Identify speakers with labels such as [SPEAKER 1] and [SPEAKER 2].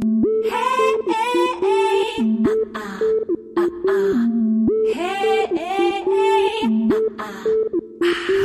[SPEAKER 1] Hey, hey, hey, uh, uh. uh, uh. uh